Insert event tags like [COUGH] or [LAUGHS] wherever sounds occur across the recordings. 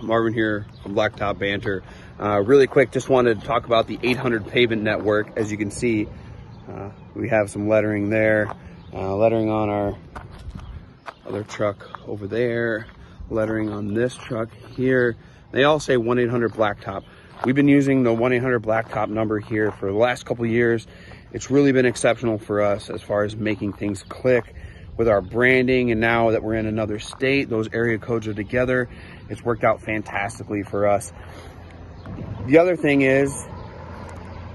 Marvin here from Blacktop Banter. Uh, really quick, just wanted to talk about the 800 Pavement Network. As you can see, uh, we have some lettering there, uh, lettering on our other truck over there, lettering on this truck here. They all say 1-800-Blacktop. We've been using the 1-800-Blacktop number here for the last couple years. It's really been exceptional for us as far as making things click with our branding and now that we're in another state, those area codes are together. It's worked out fantastically for us. The other thing is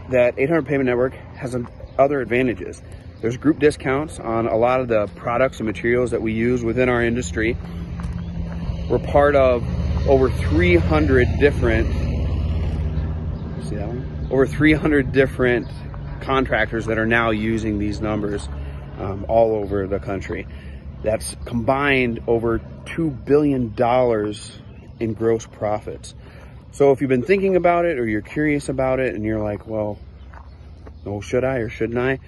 that 800 Pavement Network has other advantages. There's group discounts on a lot of the products and materials that we use within our industry. We're part of over 300 different, see that one? Over 300 different contractors that are now using these numbers um, all over the country. That's combined over $2 billion in gross profits. So if you've been thinking about it or you're curious about it and you're like, well, no, should I or shouldn't I?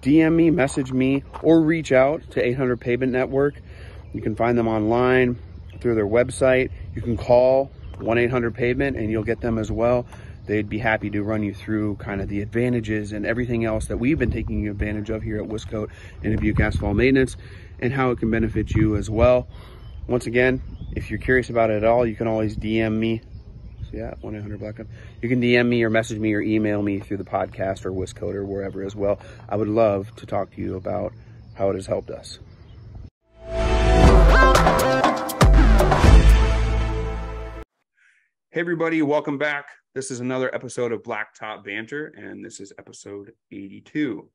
DM me, message me, or reach out to 800 Pavement Network. You can find them online through their website. You can call 1-800-PAVEMENT and you'll get them as well they'd be happy to run you through kind of the advantages and everything else that we've been taking advantage of here at Wiscoat and Dubuque Asphalt Maintenance and how it can benefit you as well. Once again, if you're curious about it at all, you can always DM me. So yeah, 1-800 Black You can DM me or message me or email me through the podcast or Wiscoat or wherever as well. I would love to talk to you about how it has helped us. Hey everybody, welcome back. This is another episode of Blacktop Banter, and this is episode 82.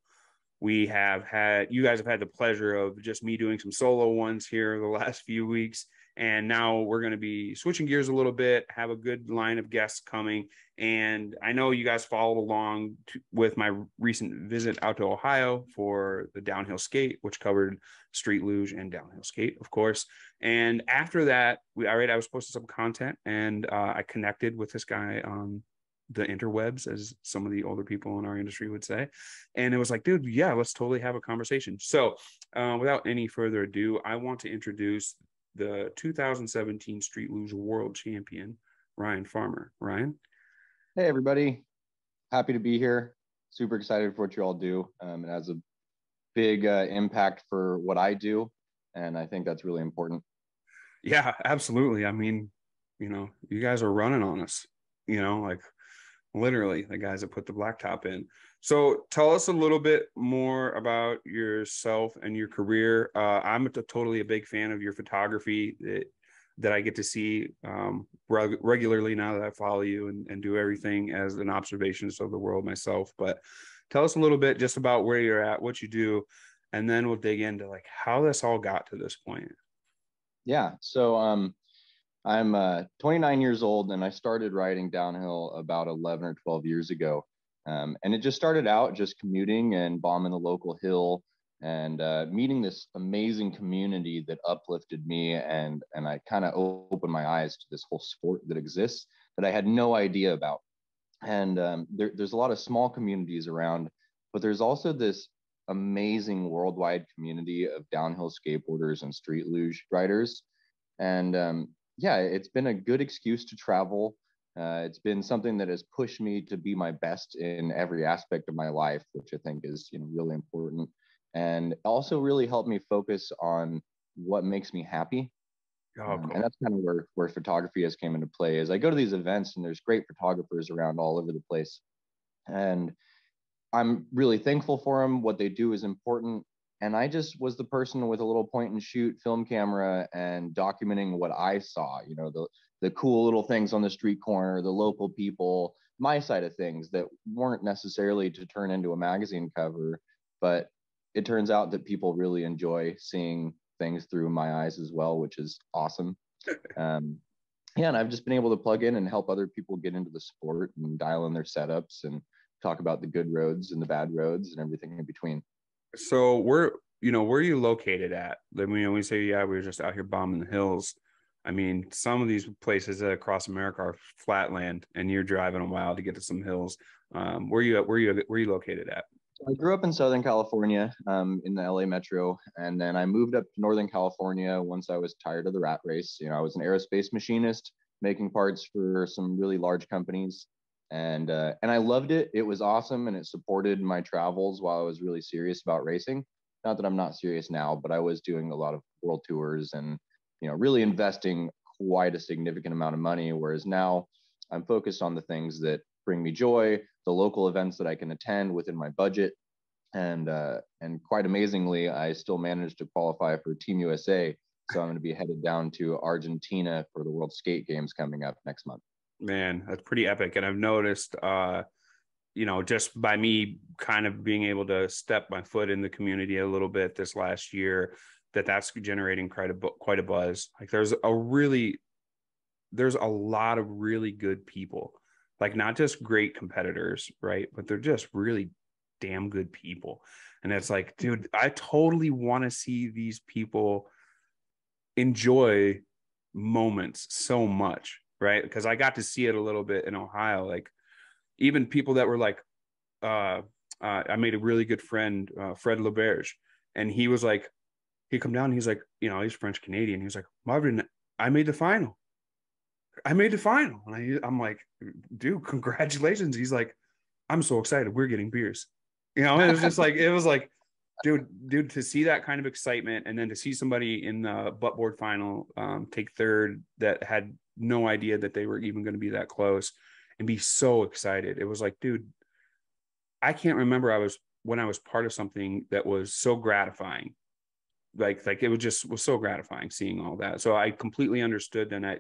We have had, you guys have had the pleasure of just me doing some solo ones here the last few weeks. And now we're going to be switching gears a little bit, have a good line of guests coming. And I know you guys followed along to, with my recent visit out to Ohio for the downhill skate, which covered street luge and downhill skate, of course. And after that, we already I was posting some content and uh, I connected with this guy on the interwebs, as some of the older people in our industry would say. And it was like, dude, yeah, let's totally have a conversation. So, uh, without any further ado, I want to introduce the 2017 Street Luge World Champion, Ryan Farmer. Ryan. Hey, everybody. Happy to be here. Super excited for what you all do. Um, it has a big uh, impact for what I do. And I think that's really important. Yeah, absolutely. I mean, you know, you guys are running on us, you know, like literally the guys that put the blacktop in. So tell us a little bit more about yourself and your career. Uh, I'm a, totally a big fan of your photography that, that I get to see um, reg- regularly now that I follow you and, and do everything as an observationist of the world myself. But tell us a little bit just about where you're at, what you do, and then we'll dig into like how this all got to this point. Yeah. So um, I'm uh, 29 years old and I started riding downhill about 11 or 12 years ago. Um, and it just started out just commuting and bombing the local hill and uh, meeting this amazing community that uplifted me and and I kind of opened my eyes to this whole sport that exists that I had no idea about. And um, there, there's a lot of small communities around, but there's also this amazing worldwide community of downhill skateboarders and street luge riders. And um, yeah, it's been a good excuse to travel. Uh, it's been something that has pushed me to be my best in every aspect of my life, which I think is you know really important, and also really helped me focus on what makes me happy. Oh, um, and that's kind of where where photography has came into play. Is I go to these events and there's great photographers around all over the place, and I'm really thankful for them. What they do is important, and I just was the person with a little point and shoot film camera and documenting what I saw, you know, the the cool little things on the street corner, the local people, my side of things that weren't necessarily to turn into a magazine cover, but it turns out that people really enjoy seeing things through my eyes as well, which is awesome. [LAUGHS] Um, yeah, and I've just been able to plug in and help other people get into the sport and dial in their setups and talk about the good roads and the bad roads and everything in between. So where you know where are you located at? Mean, we say yeah, we are just out here bombing the hills. I mean, some of these places across America are flatland, and you're driving a while to get to some hills. Um, where you at? Where you where you located at? I grew up in Southern California, um, in the LA metro, and then I moved up to Northern California once I was tired of the rat race. You know, I was an aerospace machinist, making parts for some really large companies. And uh, and I loved it. It was awesome, and it supported my travels while I was really serious about racing. Not that I'm not serious now, but I was doing a lot of world tours and you know really investing quite a significant amount of money. Whereas now I'm focused on the things that bring me joy, the local events that I can attend within my budget, and uh, and quite amazingly, I still managed to qualify for Team USA. So I'm going to be headed down to Argentina for the World Skate Games coming up next month. Man, that's pretty epic. And I've noticed, uh, you know, just by me kind of being able to step my foot in the community a little bit this last year, that that's generating quite a quite a buzz. Like there's a really there's a lot of really good people, like not just great competitors, right? But they're just really damn good people. And it's like, dude, I totally want to see these people enjoy moments so much, right? Because I got to see it a little bit in Ohio. Like even people that were like, uh, uh, I made a really good friend, uh, Fred LeBerge, and he was like, he come down, he's like, you know, he's French Canadian. He was like, Marvin, I made the final. I made the final. And I, I'm like, dude, congratulations. He's like, I'm so excited. We're getting beers. You know, it was just like, it was like, dude, dude, to see that kind of excitement and then to see somebody in the butt board final um, take third that had no idea that they were even going to be that close and be so excited. It was like, dude, I can't remember I was when I was part of something that was so gratifying. Like, like it was just was so gratifying seeing all that. So I completely understood. And I,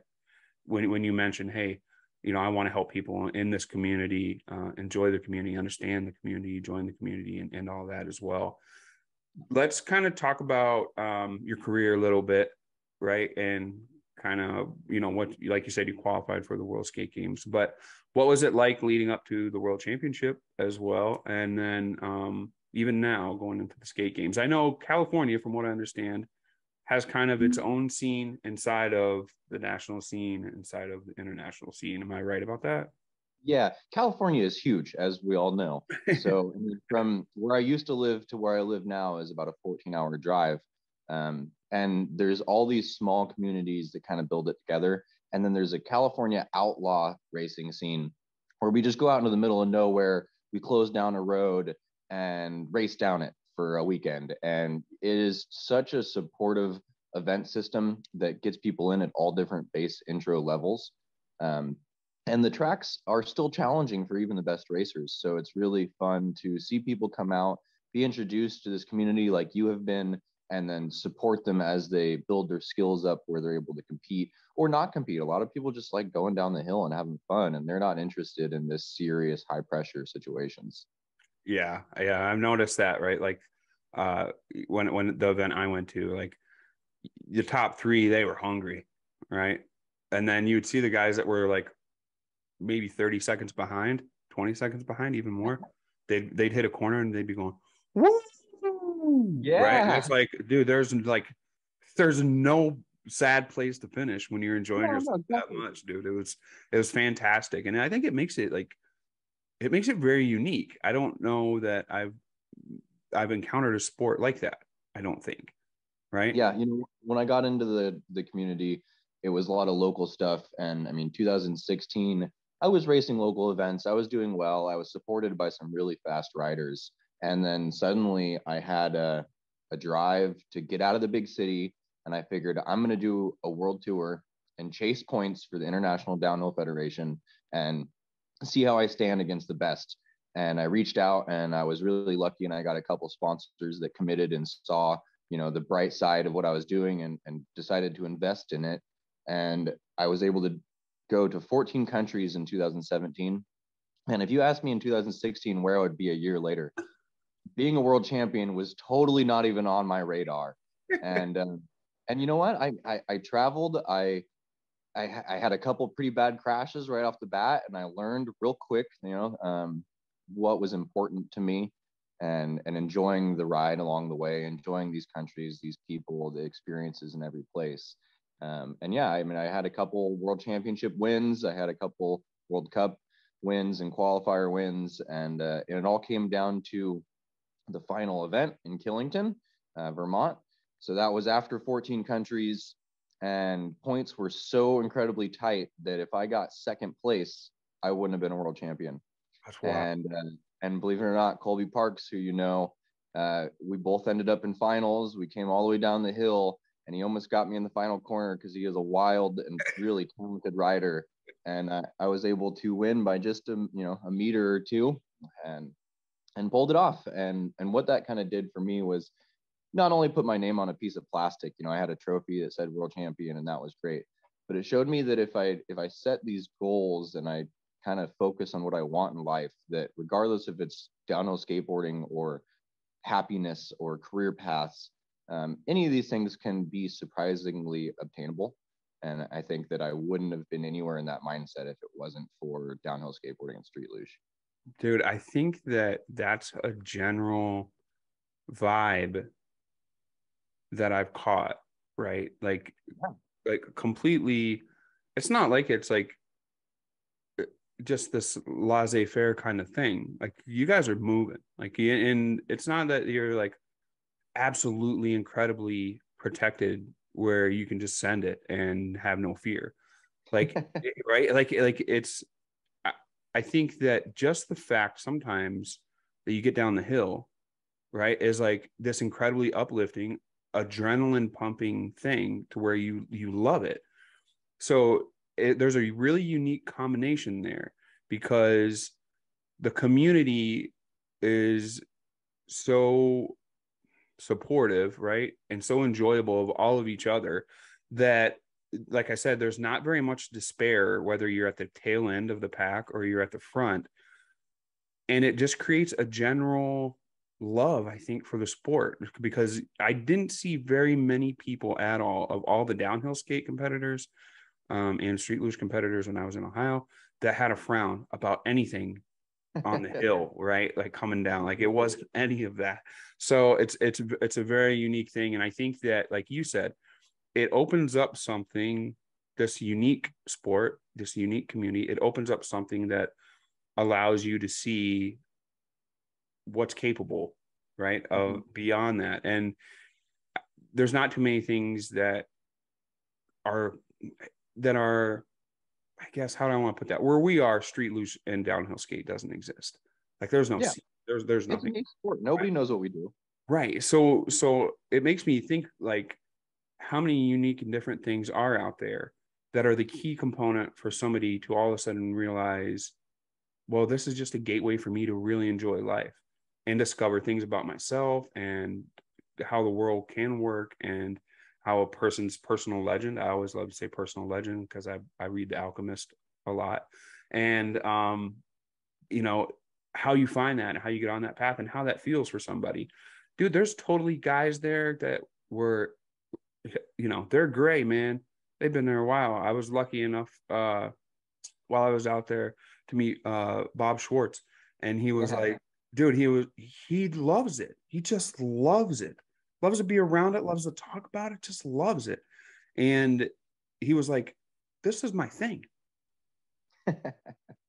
when when you mentioned, hey, you know, I want to help people in this community uh, enjoy the community, understand the community, join the community, and, and all that as well. Let's kind of talk about um, your career a little bit, right? And kind of, you know, what, like you said, you qualified for the World Skate Games, but what was it like leading up to the World Championship as well? And then um, even now going into the skate games, I know California, from what I understand, has kind of its own scene inside of the national scene, inside of the international scene. Am I right about that? Yeah, California is huge, as we all know. So [LAUGHS] from where I used to live to where I live now is about a 14 hour drive. Um, and there's all these small communities that kind of build it together. And then there's a California outlaw racing scene where we just go out into the middle of nowhere, we close down a road and race down it for a weekend. And it is such a supportive event system that gets people in at all different base intro levels. Um, and the tracks are still challenging for even the best racers. So it's really fun to see people come out, be introduced to this community like you have been, and then support them as they build their skills up where they're able to compete or not compete. A lot of people just like going down the hill and having fun, and they're not interested in this serious high pressure situations. Yeah, yeah, I've noticed that. Right, like uh, when when the event I went to, like the top three, they were hungry, right? And then you'd see the guys that were like maybe 30 seconds behind, 20 seconds behind, even more. They'd they'd hit a corner and they'd be going, woo! Yeah. Right. And it's like, dude, there's like there's no sad place to finish when you're enjoying yourself that much, dude. It was it was fantastic. And I think it makes it like it makes it very unique. I don't know that I've I've encountered a sport like that. I don't think. Right. Yeah. You know, when I got into the the community, it was a lot of local stuff. And I mean, 2016, I was racing local events. I was doing well. I was supported by some really fast riders. And then suddenly I had a, a drive to get out of the big city. And I figured I'm going to do a world tour and chase points for the International Downhill Federation and see how I stand against the best. And I reached out and I was really lucky and I got a couple sponsors that committed and saw, you know, the bright side of what I was doing and, and decided to invest in it. And I was able to go to 14 countries in 2017. And if you asked me in 2016 where I would be a year later, being a world champion was totally not even on my radar. and um, and you know what? I I, I traveled. I, I I had a couple pretty bad crashes right off the bat, and I learned real quick. You know, um, what was important to me and and enjoying the ride along the way enjoying these countries these people the experiences in every place um, and yeah i mean i had a couple world championship wins i had a couple world cup wins and qualifier wins and, uh, and it all came down to the final event in killington uh, vermont so that was after 14 countries and points were so incredibly tight that if I got second place, I wouldn't have been a world champion. That's wild. And uh, and believe it or not, Colby Parks, who you know, uh, we both ended up in finals. We came all the way down the hill, and he almost got me in the final corner because he is a wild and really talented rider. And uh, I was able to win by just a you know a meter or two, and and pulled it off. And and what that kind of did for me was not only put my name on a piece of plastic. You know, I had a trophy that said world champion, and that was great. But it showed me that if I if I set these goals and I kind of focus on what I want in life, that regardless if it's downhill skateboarding or happiness or career paths, um, any of these things can be surprisingly obtainable. And I think that I wouldn't have been anywhere in that mindset if it wasn't for downhill skateboarding and street luge. Dude, I think that that's a general vibe that I've caught, right? Like, yeah. like completely. It's not like it's like just this laissez-faire kind of thing. Like you guys are moving. Like and it's not that you're like absolutely incredibly protected where you can just send it and have no fear. Like [LAUGHS] eh, right? Like like it's I, I think that just the fact sometimes that you get down the hill, right, is like this incredibly uplifting, adrenaline pumping thing to where you you love it. So it, there's a really unique combination there because the community is so supportive, right? And so enjoyable of all of each other that like I said, there's not very much despair whether you're at the tail end of the pack or you're at the front. And it just creates a general love, I think, for the sport because I didn't see very many people at all of all the downhill skate competitors um, and street luge competitors when I was in Ohio that had a frown about anything on the [LAUGHS] hill, right? Like coming down, like it wasn't any of that. So it's it's it's a very unique thing, and I think that, like you said, it opens up something. This unique sport, this unique community, it opens up something that allows you to see what's capable, right? Of mm-hmm. beyond that, and there's not too many things that are that are I guess how do I want to put that? Where we are, street luge and downhill skate doesn't exist. Like there's no yeah. there's there's nothing. sport. Nobody right. knows what we do. Right. So so it makes me think like how many unique and different things are out there that are the key component for somebody to all of a sudden realize, well, this is just a gateway for me to really enjoy life and discover things about myself and how the world can work and how a person's personal legend. I always love to say personal legend because I I read The Alchemist a lot, and um, you know how you find that, and how you get on that path, and how that feels for somebody. Dude, there's totally guys there that were, you know, they're gray, man. They've been there a while. I was lucky enough uh, while I was out there to meet uh, Bob Schwartz, and he was like, dude, he was he loves it. He just loves it loves to be around it, loves to talk about it, just loves it. And he was like, This is my thing. [LAUGHS]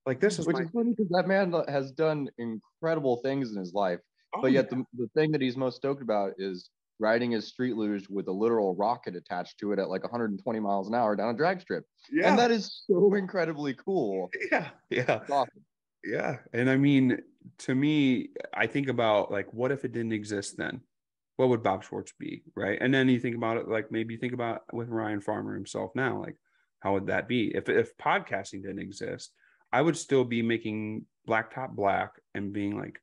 like this is which is funny because that man has done incredible things in his life. Oh, but yet yeah. the, the thing that he's most stoked about is riding his street luge with a literal rocket attached to it at like 120 miles an hour down a drag strip. Yeah. And that is so incredibly cool. Yeah. Yeah. Awesome. Yeah. And I mean, to me, I think about like, what if it didn't exist then? What would Bob Schwartz be, right? And then you think about it, like maybe you think about with Ryan Farmer himself now, like how would that be if if podcasting didn't exist? I would still be making Blacktop Black and being like,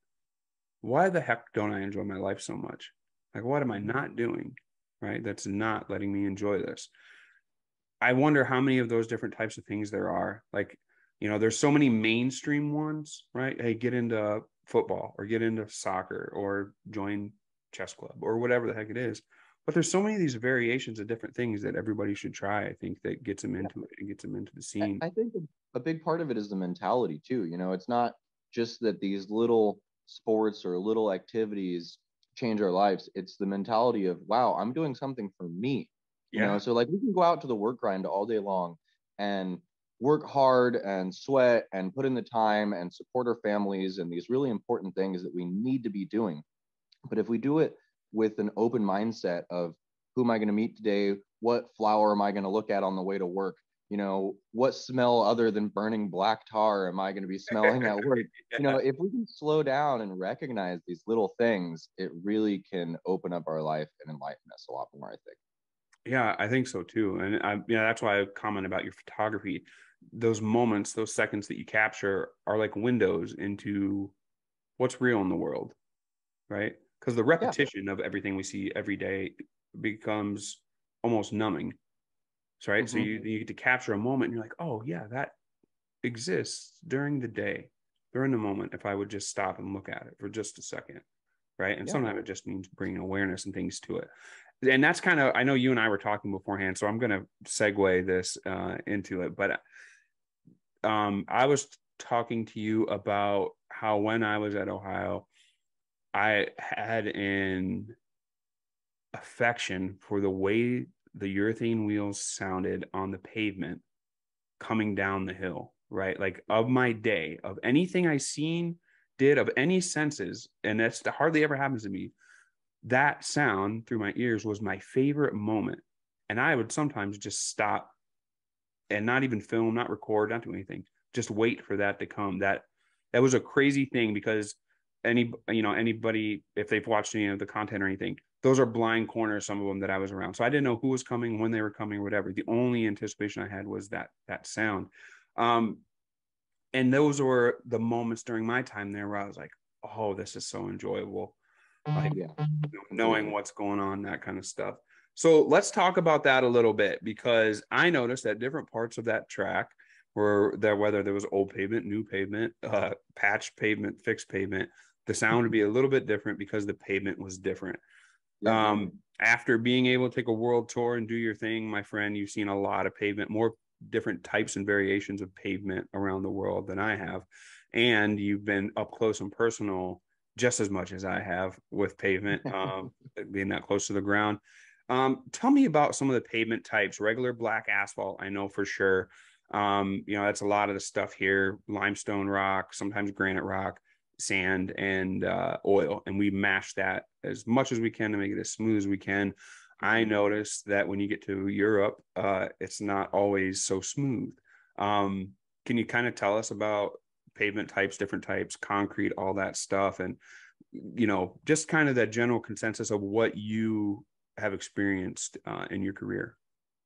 why the heck don't I enjoy my life so much? Like, what am I mm-hmm. not doing, right? That's not letting me enjoy this. I wonder how many of those different types of things there are. Like, you know, there's so many mainstream ones, right? Hey, get into football or get into soccer or join chess club or whatever the heck it is. But there's so many of these variations of different things that everybody should try. I think that gets them into it and gets them into the scene. I think a big part of it is the mentality too. You know, it's not just that these little sports or little activities change our lives. It's the mentality of, wow, I'm doing something for me. You yeah. know, so like we can go out to the work grind all day long and work hard and sweat and put in the time and support our families and these really important things that we need to be doing. But if we do it with an open mindset of who am I going to meet today? What flower am I going to look at on the way to work? You know, what smell other than burning black tar am I going to be smelling at work? [LAUGHS] yeah. You know, if we can slow down and recognize these little things, it really can open up our life and enlighten us a lot more, I think. Yeah, I think so too. And I, yeah, that's why I comment about your photography. Those moments, those seconds that you capture are like windows into what's real in the world, right? Because the repetition yeah. of everything we see every day becomes almost numbing. Right. Mm-hmm. So you, you get to capture a moment and you're like, oh, yeah, that exists during the day, during the moment, if I would just stop and look at it for just a second. Right. And yeah. sometimes it just means bringing awareness and things to it and that's kind of I know you and I were talking beforehand, so I'm going to segue this uh, into it. But um, I was talking to you about how when I was at Ohio, I had an affection for the way the urethane wheels sounded on the pavement coming down the hill. Right, like of my day, of anything I seen, did, of any senses, and that's hardly ever happens to me that sound through my ears was my favorite moment. And I would sometimes just stop and not even film, not record, not do anything, just wait for that to come. That that was a crazy thing because any you know anybody if they've watched any of the content or anything, those are blind corners. Some of them that I was around, so I didn't know who was coming, when they were coming, or whatever. The only anticipation I had was that that sound. Um, and those were the moments during my time there where I was like, "Oh, this is so enjoyable." like yeah. knowing what's going on, that kind of stuff. So let's talk about that a little bit because I noticed that different parts of that track were that whether there was old pavement, new pavement, uh, patch pavement, fixed pavement, the sound would be a little bit different because the pavement was different. Yeah. Um, after being able to take a world tour and do your thing, my friend, you've seen a lot of pavement, more different types and variations of pavement around the world than I have. And you've been up close and personal just as much as I have with pavement, [LAUGHS] um, being that close to the ground. Um, tell me about some of the pavement types. Regular black asphalt, I know for sure. Um, you know, that's a lot of the stuff here: limestone rock, sometimes granite rock, sand, and uh, oil. And we mash that as much as we can to make it as smooth as we can. I mm-hmm. noticed that when you get to Europe, uh, it's not always so smooth. Um, can you kind of tell us about pavement types, different types, concrete, all that stuff. And, you know, just kind of that general consensus of what you have experienced uh, in your career.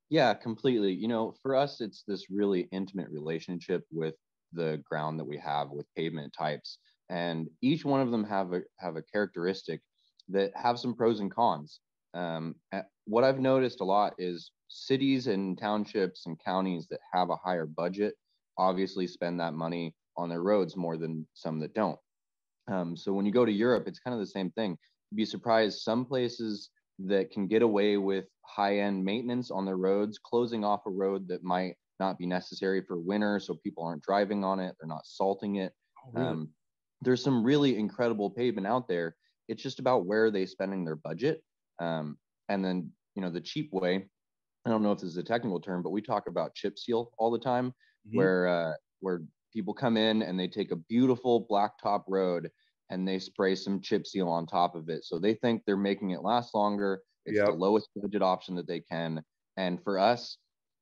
Yeah, completely. You know, for us, it's this really intimate relationship with the ground that we have with pavement types. And each one of them have a have a characteristic that have some pros and cons. Um, what I've noticed a lot is cities and townships and counties that have a higher budget obviously spend that money on their roads more than some that don't. Um, so when you go to Europe, it's kind of the same thing. You'd be surprised some places that can get away with high end maintenance on their roads, closing off a road that might not be necessary for winter, so people aren't driving on it, they're not salting it. Oh, really? um, there's some really incredible pavement out there. It's just about where are they spending their budget. Um, and then, you know, the cheap way, I don't know if this is a technical term, but we talk about chip seal all the time, mm-hmm. where uh, where people come in and they take a beautiful blacktop road and they spray some chip seal on top of it. So they think they're making it last longer. It's yep. the lowest budget option that they can. And for us,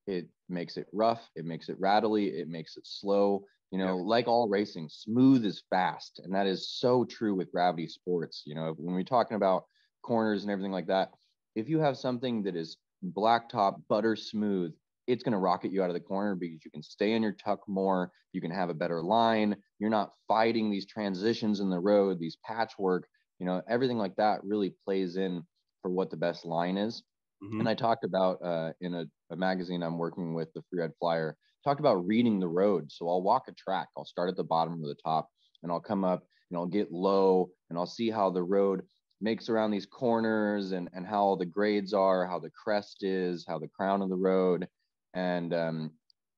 it makes it rough, it makes it rattly, it makes it slow. You know, yep. like all racing, smooth is fast. And that is so true with gravity sports. You know, when we're talking about corners and everything like that, if you have something that is blacktop, butter smooth, it's going to rocket you out of the corner because you can stay in your tuck more. You can have a better line. You're not fighting these transitions in the road, these patchwork, you know, everything like that really plays in for what the best line is. Mm-hmm. And I talked about uh, in a, a, magazine I'm working with, the Free Ride Flyer, talked about reading the road. So I'll walk a track. I'll start at the bottom or the top, and I'll come up and I'll get low, and I'll see how the road makes around these corners and and how the grades are, how the crest is, how the crown of the road, and um,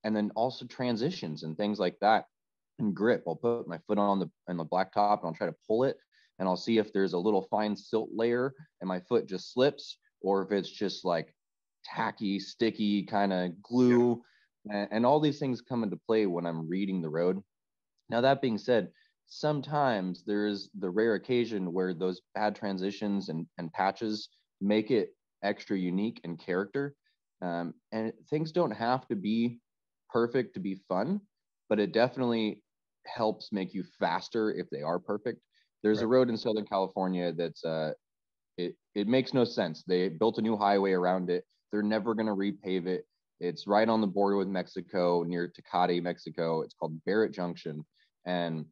and then also transitions and things like that and grip. I'll put my foot on the on the blacktop and I'll try to pull it and I'll see if there's a little fine silt layer and my foot just slips or if it's just like tacky, sticky kind of glue. And, all these things come into play when I'm reading the road. Now that being said, sometimes there is the rare occasion where those bad transitions and, and patches make it extra unique and character. Um, and things don't have to be perfect to be fun, but it definitely helps make you faster if they are perfect. There's right. a road in Southern California that's uh, it it makes no sense. They built a new highway around it. They're never going to repave it. It's right on the border with Mexico, near Tecate, Mexico. It's called Barrett Junction, and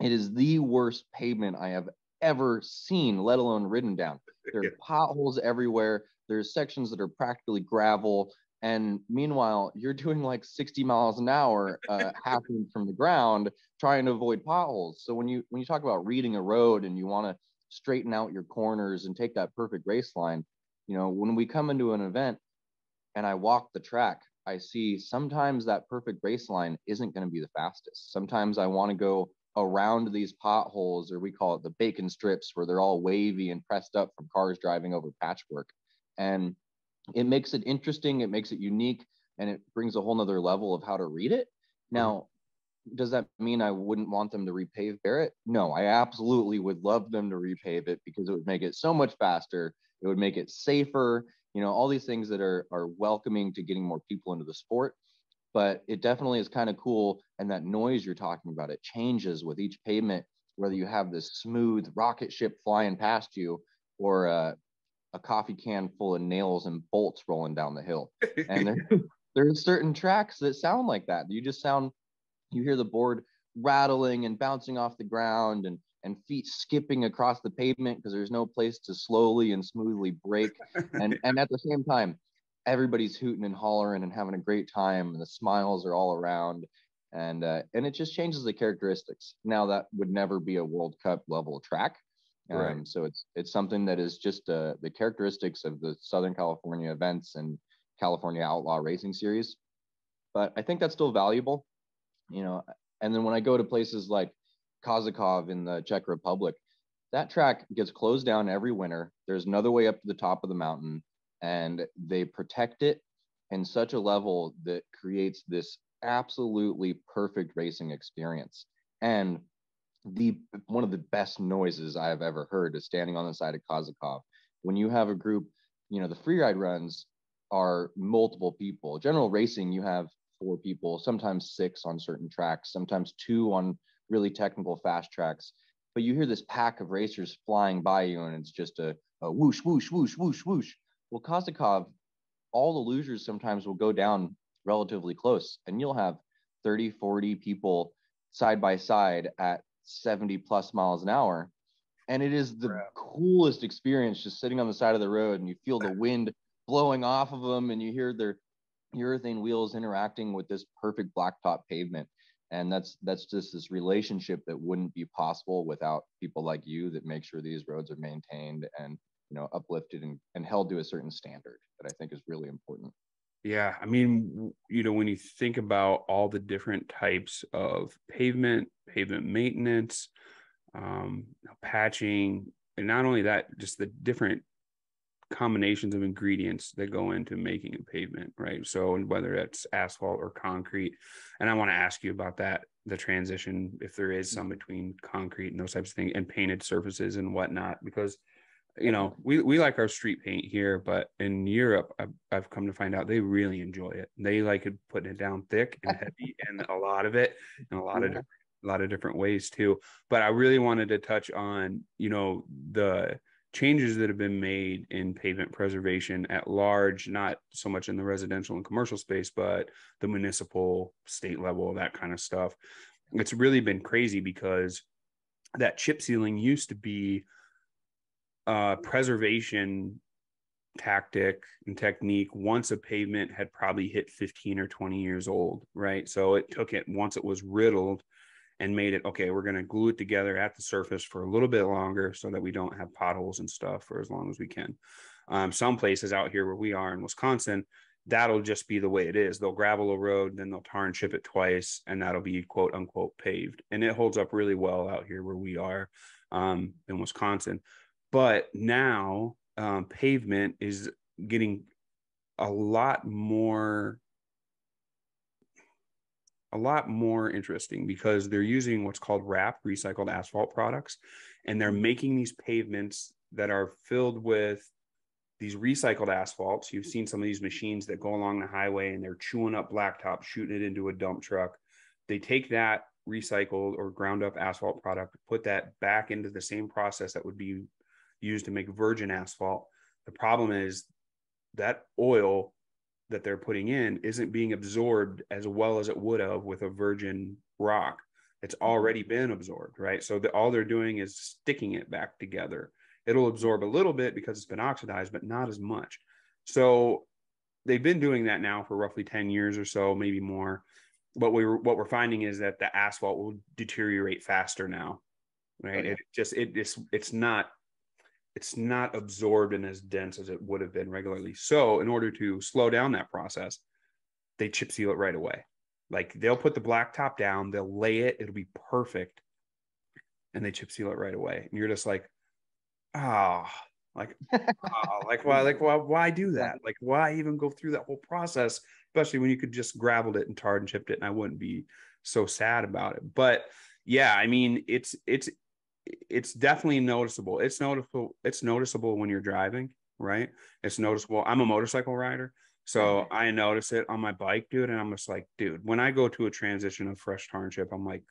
it is the worst pavement I have ever seen, let alone ridden down. [LAUGHS] There are yeah. potholes everywhere. There's sections that are practically gravel. And meanwhile, you're doing like 60 miles an hour, uh, [LAUGHS] happening from the ground, trying to avoid potholes. So when you when you talk about reading a road and you want to straighten out your corners and take that perfect race line, you know, when we come into an event and I walk the track, I see sometimes that perfect race line isn't going to be the fastest. Sometimes I want to go around these potholes, or we call it the bacon strips, where they're all wavy and pressed up from cars driving over patchwork. And it makes it interesting, it makes it unique, and it brings a whole nother level of how to read it. Mm-hmm. Now, does that mean I wouldn't want them to repave Barrett? No, I absolutely would love them to repave it because it would make it so much faster. It would make it safer, you know, all these things that are are welcoming to getting more people into the sport. But it definitely is kind of cool. And that noise you're talking about, it changes with each pavement, whether you have this smooth rocket ship flying past you or uh, a coffee can full of nails and bolts rolling down the hill. [LAUGHS] And there, there's certain tracks that sound like that. You just sound, you hear the board rattling and bouncing off the ground and and feet skipping across the pavement because there's no place to slowly and smoothly brake. And [LAUGHS] and at the same time, everybody's hooting and hollering and having a great time, and the smiles are all around. And uh, and it just changes the characteristics. Now that would never be a World Cup level track, um, right. So it's it's something that is just uh, the characteristics of the Southern California events and California Outlaw Racing Series. But I think that's still valuable, you know. And then when I go to places like Kozakov in the Czech Republic, that track gets closed down every winter. There's another way up to the top of the mountain, and they protect it in such a level that creates this absolutely perfect racing experience. And the one of the best noises I have ever heard is standing on the side of Kozakov. When you have a group, you know, the free ride runs are multiple people. General racing, you have four people, sometimes six on certain tracks, sometimes two on really technical fast tracks. But you hear this pack of racers flying by you, and it's just a, a whoosh, whoosh, whoosh, whoosh, whoosh. Well, Kozakov, all the lugers sometimes will go down relatively close, and you'll have 30, 40 people side by side at 70 plus miles an hour. And it is the Crap. coolest experience just sitting on the side of the road and you feel the wind blowing off of them and you hear their urethane wheels interacting with this perfect blacktop pavement. And that's that's just this relationship that wouldn't be possible without people like you that make sure these roads are maintained and you know uplifted and, and held to a certain standard that I think is really important. Yeah, I mean, you know, when you think about all the different types of pavement, pavement maintenance, um, patching, and not only that, just the different combinations of ingredients that go into making a pavement, right? So whether it's asphalt or concrete, and I want to ask you about that, the transition, if there is some mm-hmm. between concrete and those types of things, and painted surfaces and whatnot, because you know, we, we like our street paint here, but in Europe, I've, I've come to find out they really enjoy it. They like it putting it down thick and [LAUGHS] heavy, and a lot of it, and a lot yeah. of different, a lot of different ways too. But I really wanted to touch on, you know, the changes that have been made in pavement preservation at large, not so much in the residential and commercial space, but the municipal, state level, that kind of stuff. It's really been crazy because that chip sealing used to be preservation tactic and technique once a pavement had probably hit 15 or 20 years old, right? So it took it once it was riddled and made it okay, we're going to glue it together at the surface for a little bit longer so that we don't have potholes and stuff for as long as we can. Um, some places out here where we are in Wisconsin, that'll just be the way it is. They'll gravel a road, then they'll tar and chip it twice, and that'll be quote unquote paved. And it holds up really well out here where we are um, in Wisconsin. But now um, pavement is getting a lot more a lot more interesting because they're using what's called RAP recycled asphalt products and they're mm-hmm. making these pavements that are filled with these recycled asphalts. You've seen some of these machines that go along the highway and they're chewing up blacktop, shooting it into a dump truck. They take that recycled or ground up asphalt product, put that back into the same process that would be used to make virgin asphalt. The problem is that oil that they're putting in isn't being absorbed as well as it would have with a virgin rock. It's mm-hmm. already been absorbed, right? So the, all they're doing is sticking it back together. It'll absorb a little bit because it's been oxidized, but not as much. So they've been doing that now for roughly 10 years or so, maybe more. What we were, what we're finding is that the asphalt will deteriorate faster now, right? Okay. It just it it's it's not it's not absorbed and as dense as it would have been regularly. So, in order to slow down that process, they chip seal it right away. Like they'll put the black top down, they'll lay it, it'll be perfect, and they chip seal it right away. And you're just like, ah, oh, like, oh, like why, like why, why do [LAUGHS] that? Like why even go through that whole process, especially when you could just graveled it and tarred and chipped it, and I wouldn't be so sad about it. But yeah, I mean, it's it's it's definitely noticeable. It's noticeable. It's noticeable when you're driving, right? It's noticeable. I'm a motorcycle rider, so mm-hmm. I notice it on my bike, dude. And I'm just like, dude, when I go to a transition of fresh tar and chip, I'm like,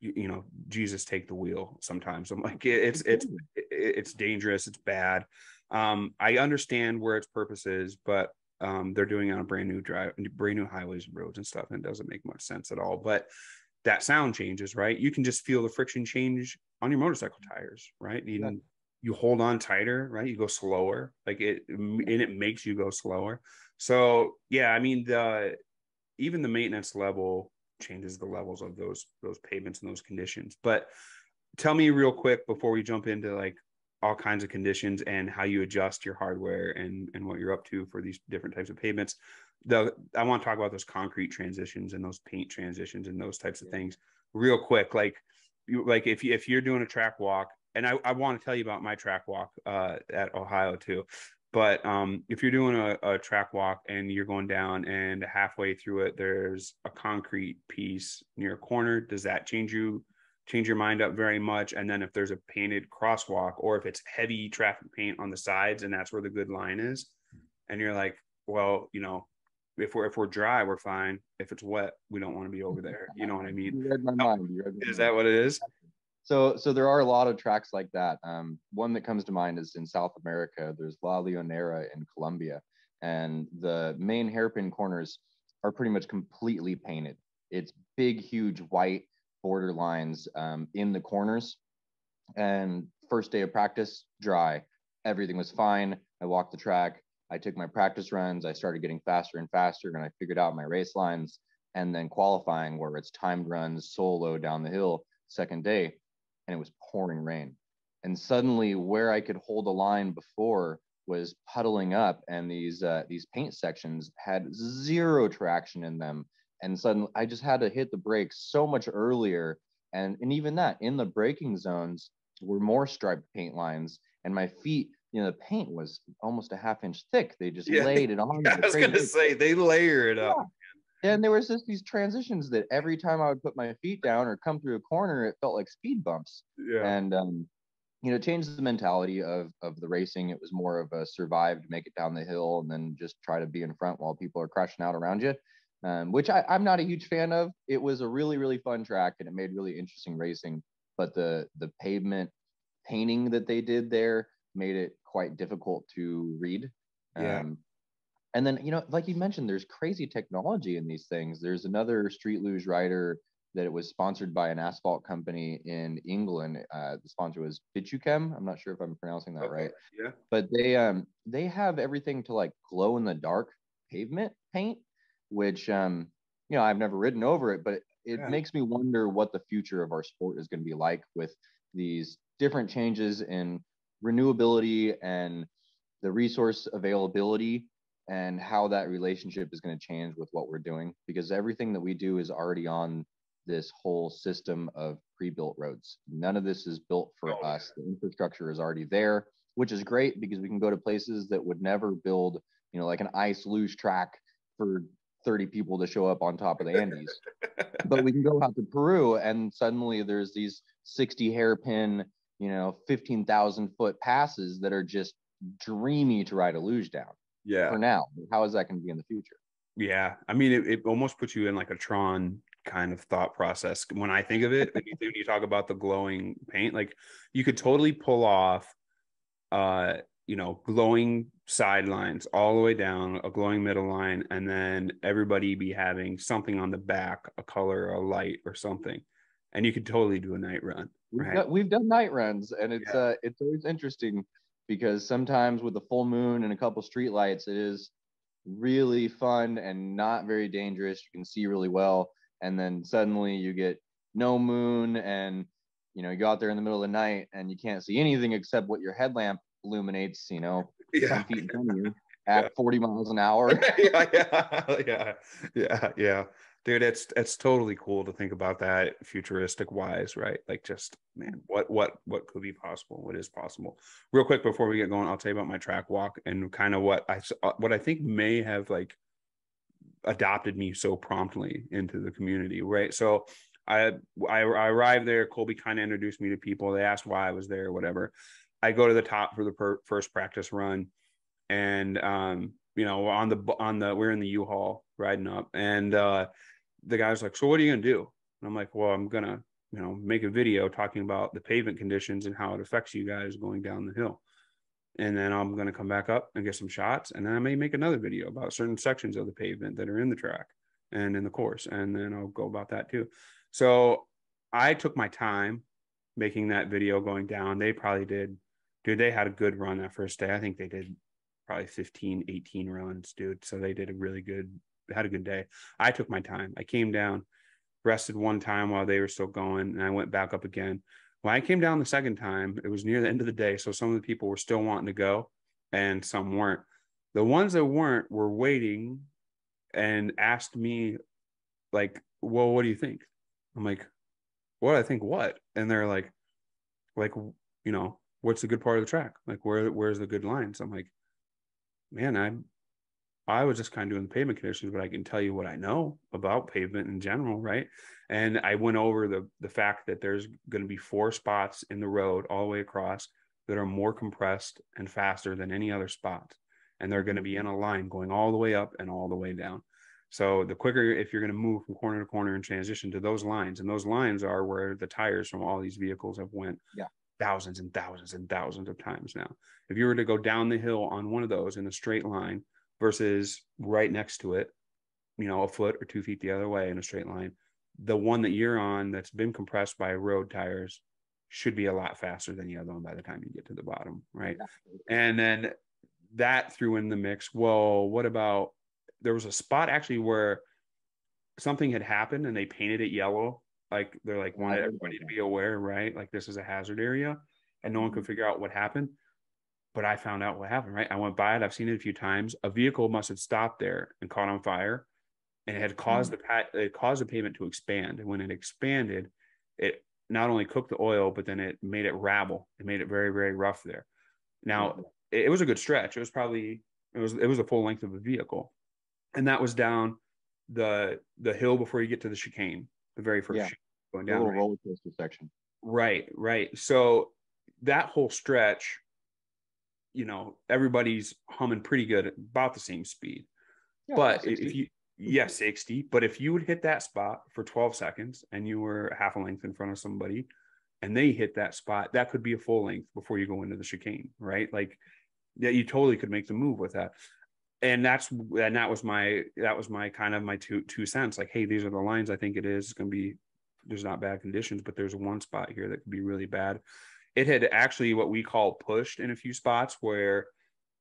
you, you know, Jesus, take the wheel. Sometimes I'm like, it's it's it's dangerous. It's bad. Um, I understand where its purpose is, but um, they're doing it on a brand new drive, brand new highways and roads and stuff, and it doesn't make much sense at all. But that sound changes, right? You can just feel the friction change on your motorcycle tires, right? You, yeah. you hold on tighter, right? You go slower, like it, and it makes you go slower. So yeah, I mean the even the maintenance level changes the levels of those those pavements and those conditions. But tell me real quick before we jump into like all kinds of conditions and how you adjust your hardware and and what you're up to for these different types of pavements the I want to talk about those concrete transitions and those paint transitions and those types of things real quick. Like you like if you if you're doing a track walk, and I, I want to tell you about my track walk uh, at Ohio too. But um, if you're doing a, a track walk and you're going down and halfway through it, there's a concrete piece near a corner, does that change you change your mind up very much? And then if there's a painted crosswalk or if it's heavy traffic paint on the sides and that's where the good line is, and you're like, well, you know, if we're if we're dry, we're fine. If it's wet, we don't want to be over there. You know what I [LAUGHS] mean? You read my mind. You read my is mind. that what it is? So so there are a lot of tracks like that. Um, one that comes to mind is in South America. There's La Leonera in Colombia, and the main hairpin corners are pretty much completely painted. It's big, huge white border lines um, in the corners. And first day of practice, dry. Everything was fine. I walked the track I took my practice runs, I started getting faster and faster, and I figured out my race lines. And then qualifying, where it's timed runs solo down the hill, second day, and it was pouring rain. And suddenly, where I could hold a line before was puddling up, and these uh, these paint sections had zero traction in them. And suddenly, I just had to hit the brakes so much earlier. And and even that, in the braking zones, were more striped paint lines, and my feet you know, the paint was almost a half inch thick. They just yeah. [LAUGHS] laid it on. Yeah, I was gonna say they layer it up. Yeah. And there was just these transitions that every time I would put my feet down or come through a corner, it felt like speed bumps. Yeah. And um, you know, changed the mentality of of the racing. It was more of a survive to make it down the hill and then just try to be in front while people are crashing out around you. Um, which I, I'm not a huge fan of. It was a really, really fun track and it made really interesting racing. But the the pavement painting that they did there made it quite difficult to read. Yeah. Um, and then, you know, like you mentioned, there's crazy technology in these things. There's another street luge rider that it was sponsored by an asphalt company in England. Uh, the sponsor was Bituchem. I'm not sure if I'm pronouncing that okay. right. Yeah. But they um they have everything to like glow in the dark pavement paint, which um you know I've never ridden over it, but it yeah. makes me wonder what the future of our sport is going to be like with these different changes in renewability and the resource availability and how that relationship is going to change with what we're doing because everything that we do is already on this whole system of pre-built roads. None of this is built for oh, us. The infrastructure is already there which is great because we can go to places that would never build you know like an ice luge track for 30 people to show up on top of the andes. [LAUGHS] But we can go out to peru and suddenly there's these 60 hairpin you know 15,000 foot passes that are just dreamy to ride a luge down Yeah. for now. How is that going to be in the future? Yeah. I mean, it, it almost puts you in like a Tron kind of thought process when I think of it. [LAUGHS] when, you, when you talk about the glowing paint, like you could totally pull off, uh, you know, glowing sidelines all the way down, a glowing middle line, and then everybody be having something on the back, a color, a light, or something. And you could totally do a night run. We've, Right. done, we've done night runs, and it's Yeah. uh it's always interesting because sometimes with the full moon and a couple street lights, it is really fun and not very dangerous. You can see really well, and then suddenly you get no moon, and you know you go out there in the middle of the night and you can't see anything except what your headlamp illuminates. You know, [LAUGHS] some feet in front of you [LAUGHS] at Yeah. 40 miles an hour. [LAUGHS] yeah, yeah, yeah, yeah, yeah. Dude, it's it's totally cool to think about that futuristic wise, right? Like just man, what what what could be possible? What is possible? Real quick before we get going, I'll tell you about my track walk and kind of what I uh, what I think may have like adopted me so promptly into the community, right? So I I, I arrived there. Colby kind of introduced me to people. They asked why I was there, whatever. I go to the top for the per- first practice run, and um, you know, on the on the we're in the U-Haul riding up, and uh, the guy's like, "So what are you gonna do?" And I'm like, "Well, I'm gonna you know make a video talking about the pavement conditions and how it affects you guys going down the hill." And then I'm to come back up and get some shots. And then I may make another video about certain sections of the pavement that are in the track and in the course. And then I'll go about that too. So I took my time making that video going down. They probably did, dude, they had a good run that first day. I think they did probably 15, 18 runs, dude. So they did a really good, had a good day. I took my time. I came down, rested one time while they were still going, and I went back up again. When I came down the second time, it was near the end of the day. So some of the people were still wanting to go and some weren't. The ones that weren't were waiting and asked me, like, well, what do you think? I'm like, what? I think what? And they're like, like, you know, what's the good part of the track? Like, where, where's the good lines? I'm like, man, I'm, I was just kind of doing the pavement conditions, but I can tell you what I know about pavement in general, right? And I went over the the fact that there's going to be four spots in the road all the way across that are more compressed and faster than any other spot, and they're going to be in a line going all the way up and all the way down. So the quicker if you're going to move from corner to corner and transition to those lines, and those lines are where the tires from all these vehicles have went Yeah. thousands and thousands and thousands of times now. If you were to go down the hill on one of those in a straight line versus right next to it, you know, a foot or two feet the other way in a straight line, the one that you're on that's been compressed by road tires should be a lot faster than the other one by the time you get to the bottom, right? And then that threw in the mix. Well, what about there was a spot actually where something had happened and they painted it yellow. Like they're like wanted everybody to be aware, right? Like this is a hazard area, and no one could mm-hmm. figure out what happened. But I found out what happened, right? I went by it. I've seen it a few times. A vehicle must have stopped there and caught on fire, and it had caused mm. the pat it caused the pavement to expand. And when it expanded, it not only cooked the oil, but then it made it ravel. It made it very, very rough there. Now mm. it, it was a good stretch. It was probably it was it was a full length of a vehicle, and that was down the the hill before you get to the chicane, the very first Yeah. chicane going The down. little right? roller coaster section. Right, right. So that whole stretch, you know, everybody's humming pretty good at about the same speed. Yeah, but 60. if you, yeah, 60. But if you would hit that spot for 12 seconds and you were half a length in front of somebody and they hit that spot, that could be a full length before you go into the chicane, right? Like, yeah, you totally could make the move with that. And that's and that was my that was my kind of my two two cents. Like, hey, these are the lines I think it is. It's gonna be there's not bad conditions, but there's one spot here that could be really bad. It had actually what we call pushed in a few spots where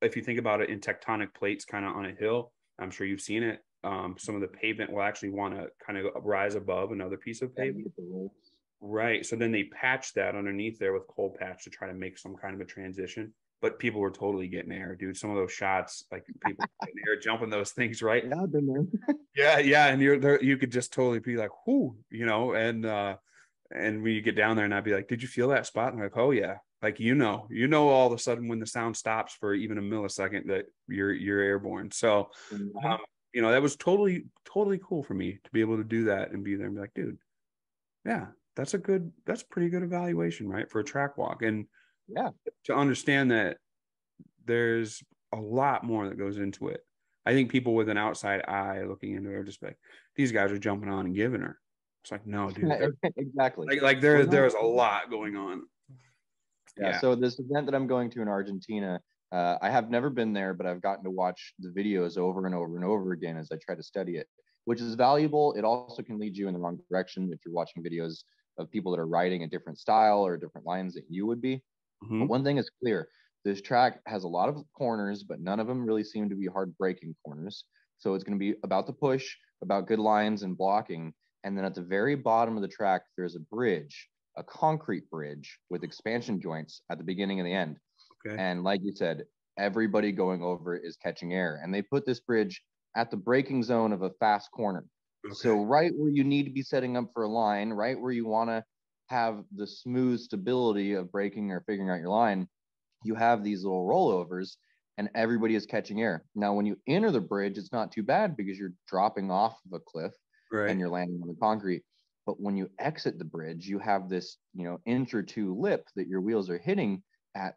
if you think about it in tectonic plates kind of on a hill, I'm sure you've seen it. Um, some of the pavement will actually want to kind of rise above another piece of pavement. get the rolls. Right. So then they patch that underneath there with cold patch to try to make some kind of a transition. But people were totally getting air, dude. Some of those shots, like people getting air, jumping those things, right? Yeah, been there. Yeah, yeah. And you're there, you could just totally be like, whoo, you know, and uh and when you get down there and I'd be like, Did you feel that spot? And I'm like, Oh yeah. Like you know, you know all of a sudden when the sound stops for even a millisecond that you're you're airborne. So Mhm. um, you know, that was totally, totally cool for me to be able to do that and be there and be like, dude, yeah, that's a good, that's pretty good evaluation, right? For a track walk. And Yeah. to understand that there's a lot more that goes into it. I think people with an outside eye looking into it are just like, these guys are jumping on and giving her. It's like, no, dude. [LAUGHS] exactly. Like, like there, there's a lot going on. Yeah, yeah. So this event that I'm going to in Argentina, uh, I have never been there, but I've gotten to watch the videos over and over and over again as I try to study it, which is valuable. It also can lead you in the wrong direction if you're watching videos of people that are riding a different style or different lines that you would be. Mm-hmm. But one thing is clear this track has a lot of corners, but none of them really seem to be hard braking corners. So it's going to be about the push, about good lines and blocking. And then at the very bottom of the track, there's a bridge, a concrete bridge with expansion joints at the beginning and the end. Okay. And like you said, everybody going over is catching air. And they put this bridge at the braking zone of a fast corner. Okay. So right where you need to be setting up for a line, right where you want to have the smooth stability of braking or figuring out your line, you have these little rollovers and everybody is catching air. Now, when you enter the bridge, it's not too bad because you're dropping off of a cliff right. and you're landing on the concrete. But when you exit the bridge, you have this, you know, inch or two lip that your wheels are hitting at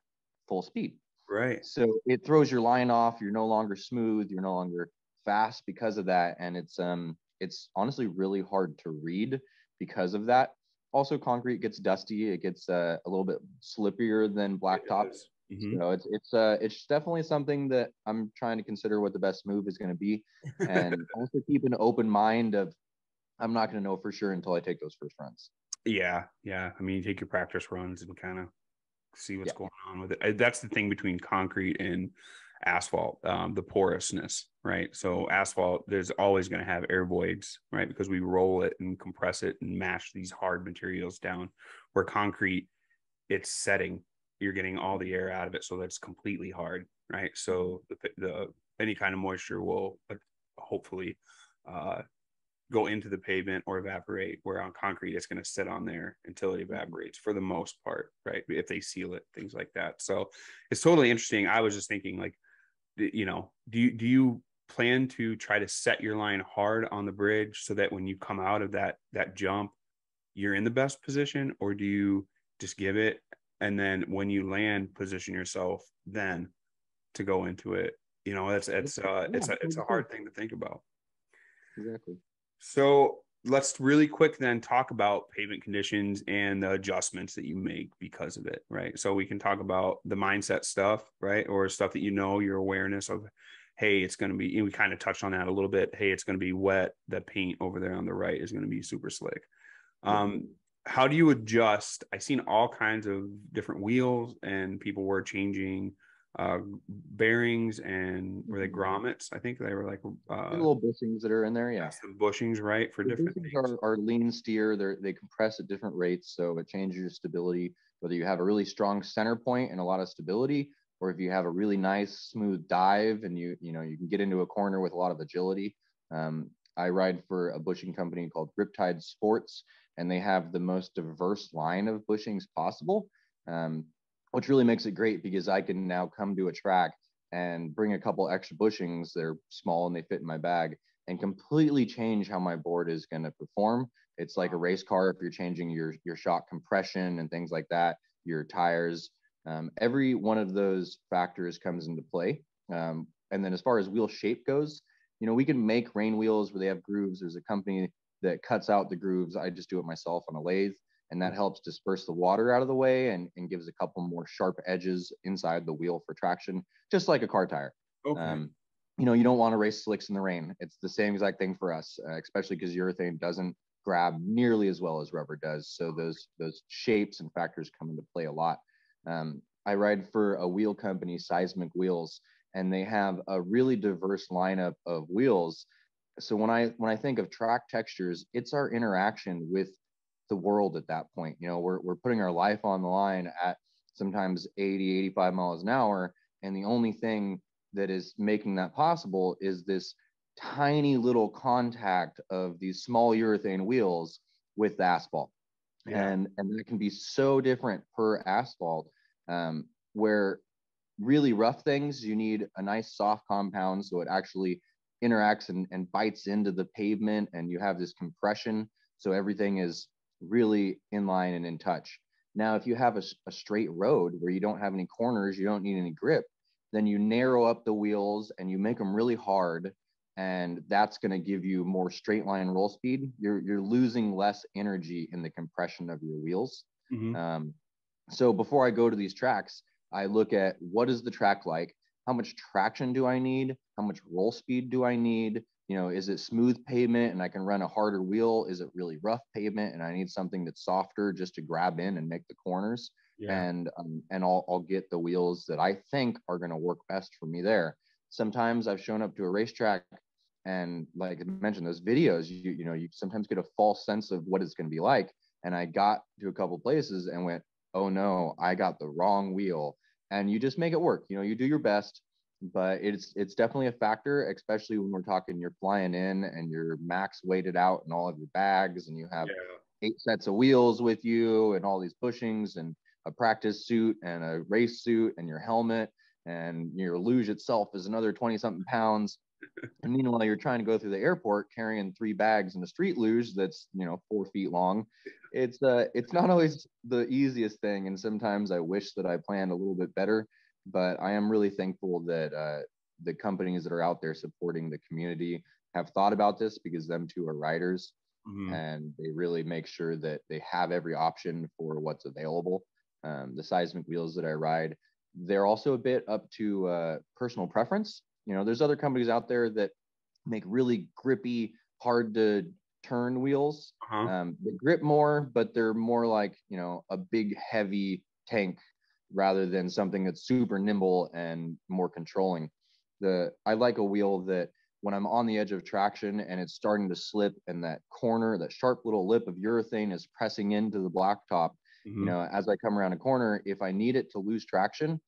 full speed. Right. So it throws your line off. You're no longer smooth. You're no longer fast because of that. And it's um it's honestly really hard to read because of that. Also, concrete gets dusty. It gets uh, a little bit slippier than blacktops. Mm-hmm. So it's it's uh it's definitely something that I'm trying to consider what the best move is going to be, [LAUGHS] and also keep an open mind of I'm not going to know for sure until I take those first runs. Yeah, yeah. I mean, you take your practice runs and kind of see what's yeah. going on with it. That's the thing between concrete and asphalt, um, the porousness, right? So asphalt, there's always going to have air voids, right? Because we roll it and compress it and mash these hard materials down. Where concrete, it's setting, you're getting all the air out of it, so that's completely hard, right? So the, the any kind of moisture will uh, hopefully uh, go into the pavement or evaporate where on concrete it's going to sit on there until it mm-hmm. evaporates for the most part right if they seal it things like that. So it's totally interesting. I was just thinking like you know do you do you plan to try to set your line hard on the bridge so that when you come out of that that jump you're in the best position or do you just give it and then when you land position yourself then to go into it? You know it's it's uh it's a it's a hard thing to think about. Exactly so let's really quick then talk about pavement conditions and the adjustments that you make because of it, right? So we can talk about the mindset stuff, right? Or stuff that you know, your awareness of, hey, it's going to be, we kind of touched on that a little bit. Hey, it's going to be wet. The paint over there on the right is going to be super slick. Um, how do you adjust? I've seen all kinds of different wheels and people were changing uh, bearings and were they mm-hmm. grommets? I think they were like uh, little bushings that are in there. Yeah, the bushings, right? For the different things. Are, are lean steer. They they compress at different rates, so it changes your stability. Whether you have a really strong center point and a lot of stability, or if you have a really nice smooth dive and you you know you can get into a corner with a lot of agility. Um, I ride for a bushing company called Riptide Sports, and they have the most diverse line of bushings possible. Um, which really makes it great because I can now come to a track and bring a couple extra bushings. They're small and they fit in my bag and completely change how my board is going to perform. It's like a race car if you're changing your your shock compression and things like that, your tires. Um, every one of those factors comes into play. Um, and then as far as wheel shape goes, you know, we can make rain wheels where they have grooves. There's a company that cuts out the grooves. I just do it myself on a lathe and that helps disperse the water out of the way and, and gives a couple more sharp edges inside the wheel for traction, just like a car tire. Okay. Um, you know, you don't want to race slicks in the rain. It's the same exact thing for us, uh, especially because urethane doesn't grab nearly as well as rubber does. So those those shapes and factors come into play a lot. Um, I ride for a wheel company, Seismic Wheels, and they have a really diverse lineup of wheels. So when I when I think of track textures, it's our interaction with the world at that point. You know, we're, we're putting our life on the line at sometimes 80, 85 miles an hour. And the only thing that is making that possible is this tiny little contact of these small urethane wheels with the asphalt. Yeah. And, and that can be so different per asphalt um, where really rough things, you need a nice soft compound so it actually interacts and, and bites into the pavement and you have this compression. So everything is really in line and in touch. Now, if you have a, a, straight road where you don't have any corners, you don't need any grip, then you narrow up the wheels and you make them really hard and that's going to give you more straight line roll speed. You're you're losing less energy in the compression of your wheels. Mhm. um, so before i go to these tracks i look at what is the track like? How much traction do i need? How much roll speed do i need you know is it smooth pavement and i can run a harder wheel is it really rough pavement and i need something that's softer just to grab in and make the corners yeah. and um, and I'll, I'll get the wheels that I think are going to work best for me there. Sometimes I've shown up to a racetrack and like I mentioned those videos, you you know you sometimes get a false sense of what it's going to be like. And I got to a couple places and went, oh no, I got the wrong wheel. And you just make it work. You know, you do your best, but it's it's definitely a factor, especially when we're talking you're flying in and you're max weighted out and all of your bags and you have yeah. eight sets of wheels with you and all these bushings and a practice suit and a race suit and your helmet and your luge itself is another 20 something pounds. [LAUGHS] And meanwhile you're trying to go through the airport carrying three bags and a street luge that's you know four feet long. [LAUGHS] It's uh it's not always the easiest thing and sometimes i wish that i planned a little bit better but i am really thankful that uh the companies that are out there supporting the community have thought about this because them too are riders Mhm. and they really make sure that they have every option for what's available. Um, the seismic wheels that I ride, they're also a bit up to uh, personal preference. You know, there's other companies out there that make really grippy, hard to turn wheels. Uh-huh. Um, they grip more, but they're more like you know a big, heavy tank rather than something that's super nimble and more controlling. The I like a wheel that when I'm on the edge of traction and it's starting to slip and that corner, that sharp little lip of urethane is pressing into the blacktop, Mhm. you know, as I come around a corner, if I need it to lose traction,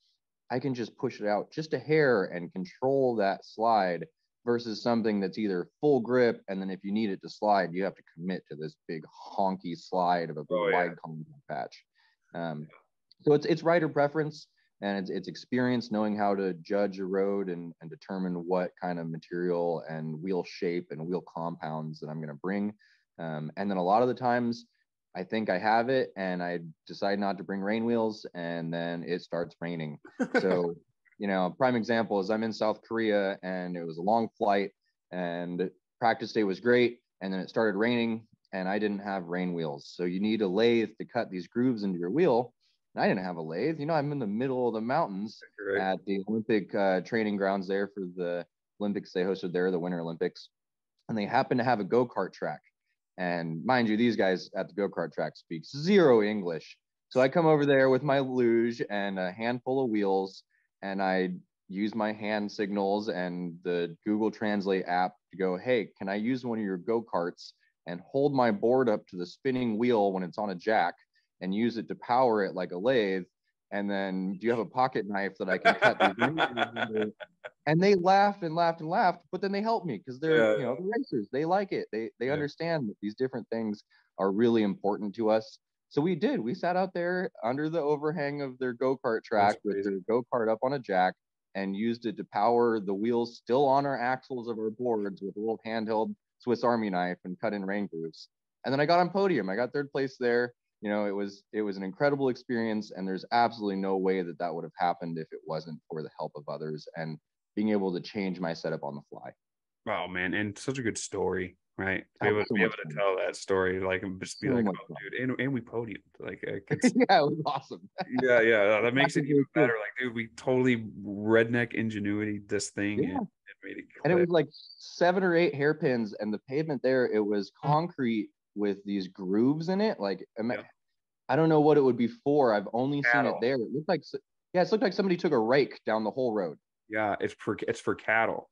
I can just push it out just a hair and control that slide versus something that's either full grip and then if you need it to slide, you have to commit to this big honky slide of a Oh, yeah. wide contact patch. Um, so it's it's rider preference and it's, it's experience knowing how to judge a road and, and determine what kind of material and wheel shape and wheel compounds that I'm going to bring. Um, and then a lot of the times I think I have it and I decide not to bring rain wheels and then it starts raining. [LAUGHS] So, you know, prime example is I'm in South Korea and it was a long flight and practice day was great. And then it started raining and I didn't have rain wheels. So you need a lathe to cut these grooves into your wheel. I didn't have a lathe. You know, I'm in the middle of the mountains Correct. at the Olympic uh, training grounds there for the Olympics they hosted there, the Winter Olympics. And they happen to have a go kart track. And mind you, these guys at the go kart track speak zero English. So I come over there with my luge and a handful of wheels, and I use my hand signals and the Google Translate app to go, hey, can I use one of your go karts and hold my board up to the spinning wheel when it's on a jack and use it to power it like a lathe? And then do you have a pocket knife that I can cut these [LAUGHS] and they laughed and laughed and laughed but then they helped me because they're Yeah. you know the racers. They like it. They they Yeah. understand that these different things are really important to us. So we did. We sat out there under the overhang of their go-kart track with their go-kart up on a jack and used it to power the wheels still on our axles of our boards with a little handheld swiss army knife and cut in rain grooves. And then i got on podium. I got third place there you know it was it was an incredible experience and there's absolutely no way that that would have happened if it wasn't for the help of others and being able to change my setup on the fly. Oh man, and such a good story, right? To be Oh, able, so be able to tell that story, like, and just be So like, oh, dude, and, and we podiumed. Like, uh, [LAUGHS] yeah, it was awesome. yeah, yeah, that makes it even better. Like, dude, we totally redneck ingenuity this thing Yeah. and, and made it And it was like seven or eight hairpins, and the pavement there, it was concrete with these grooves in it. Like, Yeah. I don't know what it would be for. I've only seen it there. It looked like, yeah, it looked like somebody took a rake down the whole road. Yeah, it's for it's for cattle.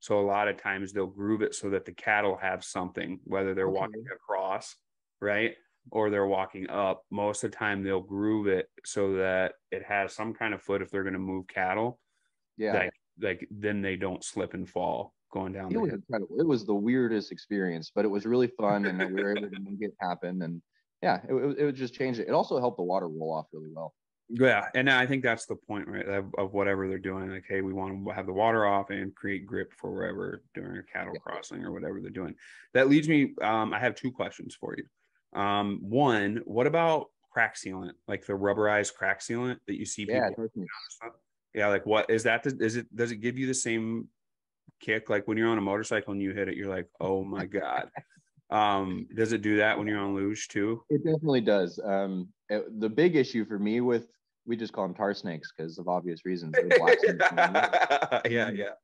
So a lot of times they'll groove it so that the cattle have something, whether they're Okay. walking across, right? Or they're walking up. Most of the time they'll groove it so that it has some kind of foot if they're going to move cattle. Yeah, Like like then they don't slip and fall going down it the was hill. incredible. It was the weirdest experience, but it was really fun, and we were able to make it happen. And yeah, it, it, it would just change it. It also helped the water roll off really well. Yeah, and I think that's the point, right? Of, of whatever they're doing. Like, hey, we want to have the water off and create grip for wherever during a cattle Yeah. crossing or whatever they're doing. That leads me. Um, I have two questions for you. Um, one, what about crack sealant, like the rubberized crack sealant that you see Yeah, people? trust. Yeah, like what is that? The, is it? Does it give you the same kick like when you're on a motorcycle and you hit it? You're like, oh my god. um, does it do that when you're on luge too? It definitely does. Um, it, the big issue for me with we just call them tar snakes because of obvious reasons. [LAUGHS] yeah, yeah.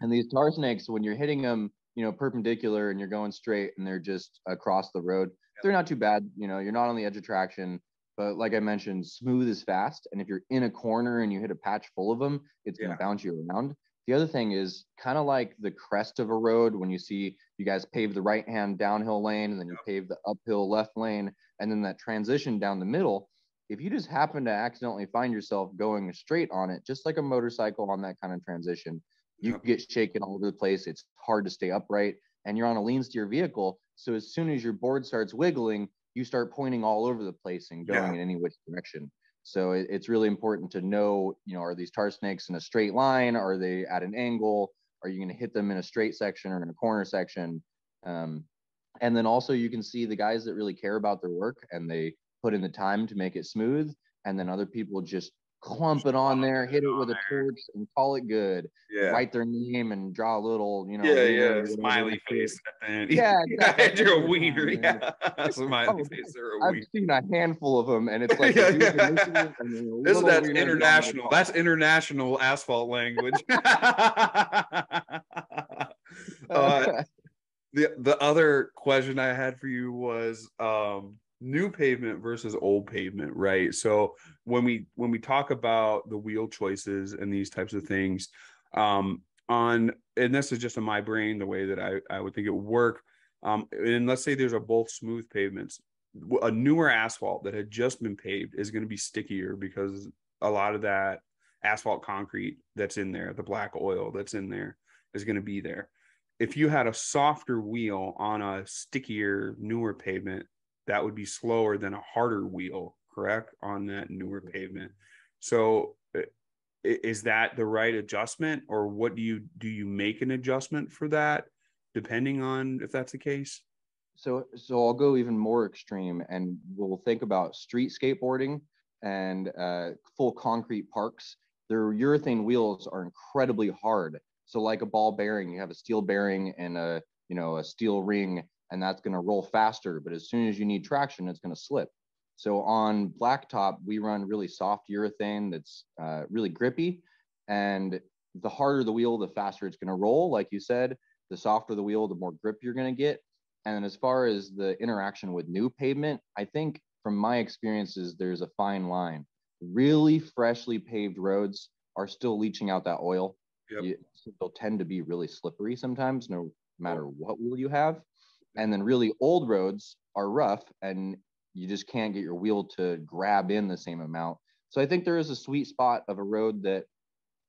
And these tar snakes, when you're hitting them, you know, perpendicular and you're going straight and they're just across the road, they're not too bad. You know, you're not on the edge of traction. But like I mentioned, smooth is fast. And if you're in a corner and you hit a patch full of them, it's yeah. going to bounce you around. The other thing is kind of like the crest of a road when you see you guys pave the right hand downhill lane and then you pave the uphill left lane and then that transition down the middle. If you just happen to accidentally find yourself going straight on it, just like a motorcycle on that kind of transition, you get shaken all over the place. It's hard to stay upright and you're on a lean steer vehicle. So as soon as your board starts wiggling, you start pointing all over the place and going yeah. in any which direction. So it, it's really important to know, you know, are these tar snakes in a straight line? Are they at an angle? Are you going to hit them in a straight section or in a corner section? Um, and then also you can see the guys that really care about their work and they put in the time to make it smooth. And then other people just clump it on there, hit it with a torch, and call it good. Yeah. Write their name and draw a little, you know. Yeah, yeah. Smiley [LAUGHS] face. Yeah, exactly. you're a wiener. Yeah. Smiley oh, face or I've seen a handful of them, and it's [LAUGHS] like yeah, yeah. Isn't that international? That's international asphalt language. [LAUGHS] uh, the the other question I had for you was um new pavement versus old pavement right? So when we when we talk about the wheel choices and these types of things um on and this is just in my brain the way that i i would think it would work um and let's say there's a both smooth pavements a newer asphalt that had just been paved is going to be stickier because a lot of that asphalt concrete that's in there the black oil that's in there is going to be there. If you had a softer wheel on a stickier newer pavement that would be slower than a harder wheel, correct, on that newer pavement. So is that the right adjustment or what do you do you make an adjustment for that depending on if that's the case? So so I'll go even more extreme and we'll think about street skateboarding and uh, full concrete parks. Their urethane wheels are incredibly hard. So like a ball bearing, you have a steel bearing and a you know a steel ring and that's going to roll faster. But as soon as you need traction, it's going to slip. So on blacktop, we run really soft urethane that's uh, really grippy. And the harder the wheel, the faster it's going to roll. Like you said, the softer the wheel, the more grip you're going to get. And as far as the interaction with new pavement, I think from my experiences, there's a fine line. Really freshly paved roads are still leaching out that oil. Yep. You, they'll tend to be really slippery sometimes, no matter what wheel you have and then really old roads are rough and you just can't get your wheel to grab in the same amount. So I think there is a sweet spot of a road that